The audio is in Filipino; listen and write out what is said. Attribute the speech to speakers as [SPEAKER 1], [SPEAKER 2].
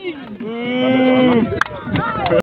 [SPEAKER 1] Mm.